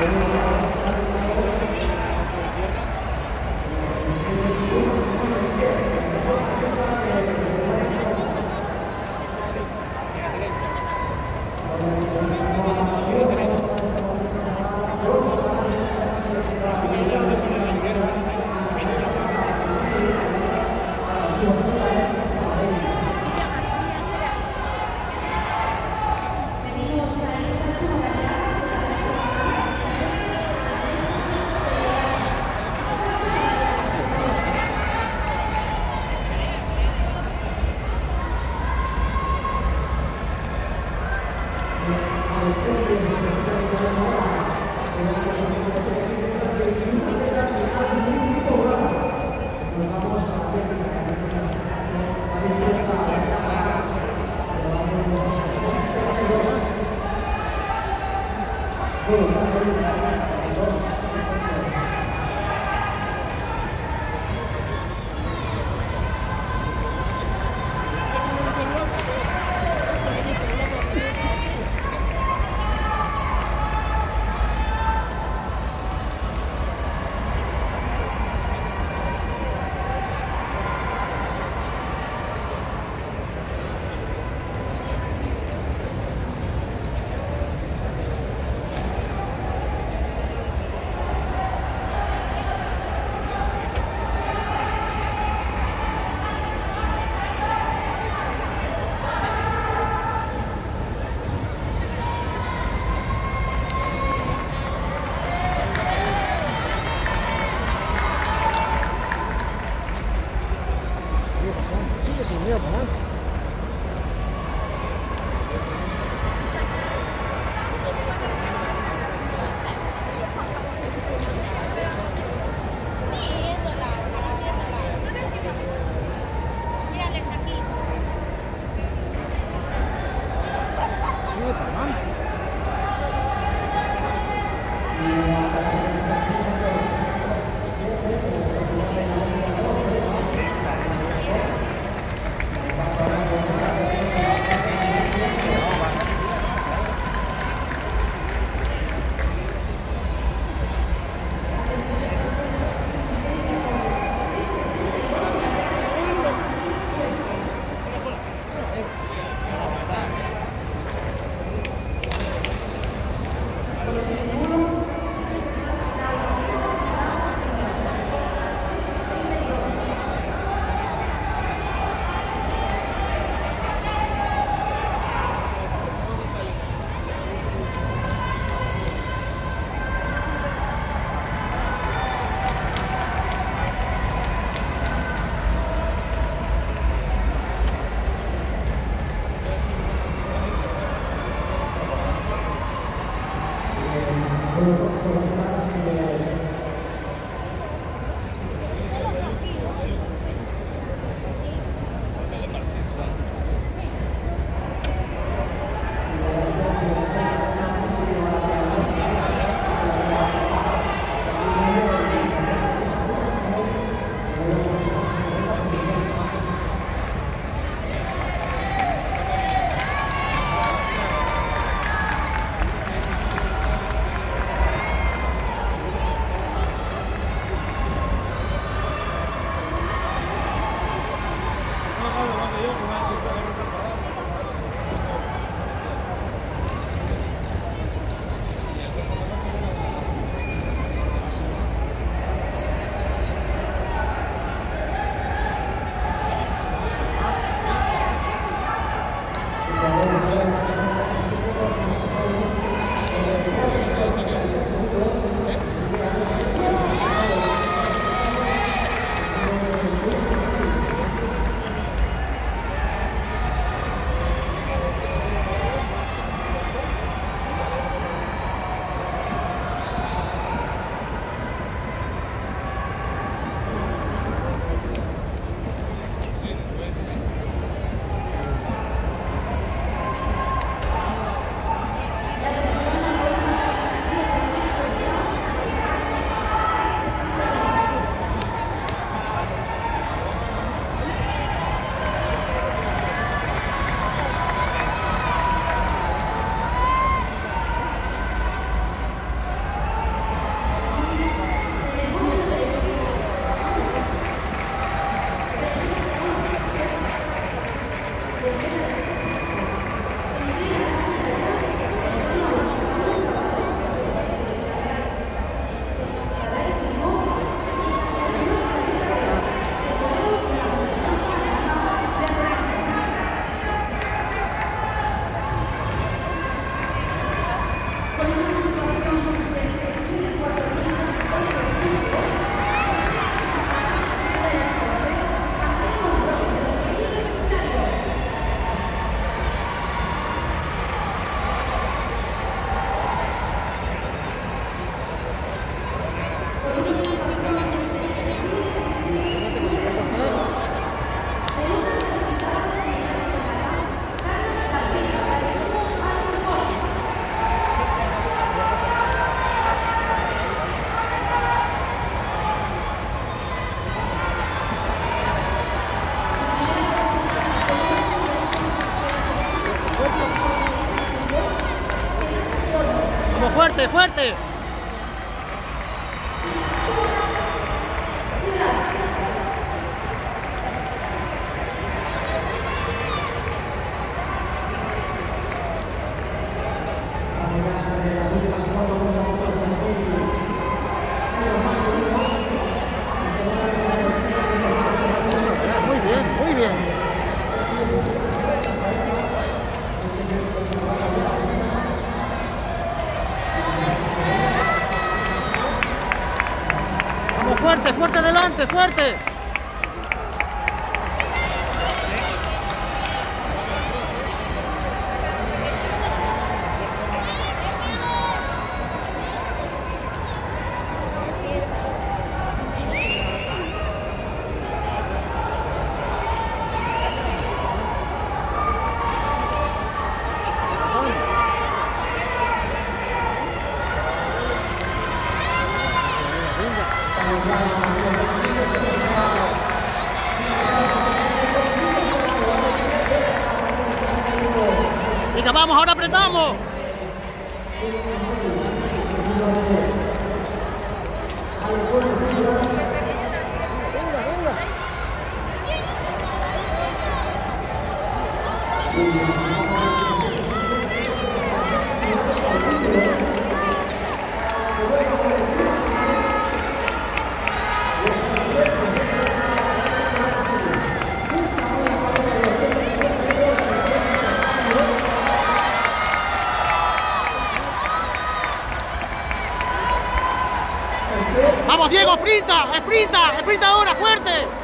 Thank Eu posso falar que está Fuerte, fuerte. Fuerte, fuerte adelante, fuerte. Venga, vamos, ahora apretamos. Vamos, Diego, sprinta, sprinta, sprinta ahora, fuerte.